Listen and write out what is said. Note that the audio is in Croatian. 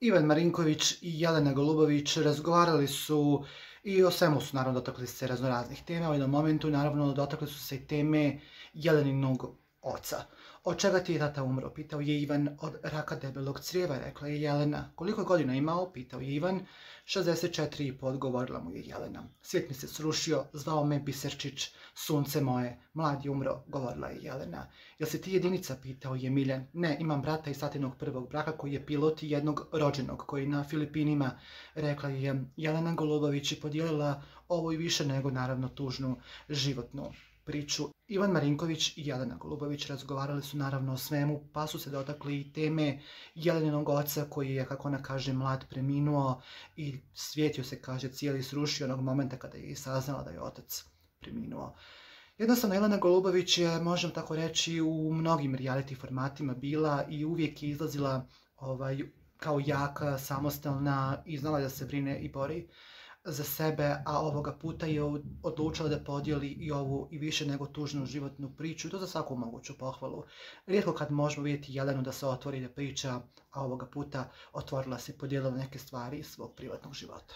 Ivan Marinković i Jelena Golubović razgovarali su i o svemu su naravno dotakli se raznoraznih tema. U jednom momentu naravno dotakli su se i teme Jeleninog oca. Od čega ti je tata umro? Pitao je Ivan od raka debelog crijeva, rekla je Jelena. Koliko godina imao? Pitao je Ivan. 64,5 odgovorila mu je Jelena. Svijet mi se srušio, zvao me Biserčić, sunce moje, mlad je umro, govorila je Jelena. Jel se ti jedinica, pitao je Miljan. Ne, imam brata iz Satinog prvog braka koji je pilot i jednog rođenog koji na Filipinima, rekla je Jelena Golubović i podijelila ovo i više nego naravno tužnu životnu priču. Ivan Marinković i Jelena Golubović razgovarali su naravno o svemu, pa su se dotakli i teme Jeleninog oca koji je, kako ona kaže, mlad preminuo i svijetio se, kaže, cijeli srušio onog momenta kada je saznala da je otac preminuo. Jednostavno, Jelena Golubović je, možemo tako reći, u mnogim reality formatima bila i uvijek je izlazila ovaj, kao jaka, samostalna i znala da se brine i bori za sebe, a ovoga puta je odlučila da podijeli i ovu i više nego tužnu životnu priču i to za svaku moguću pohvalu. Rijetko kad možemo vidjeti Jelenu da se otvori da priča, a ovoga puta otvorila se i podijelila neke stvari iz svog privatnog života.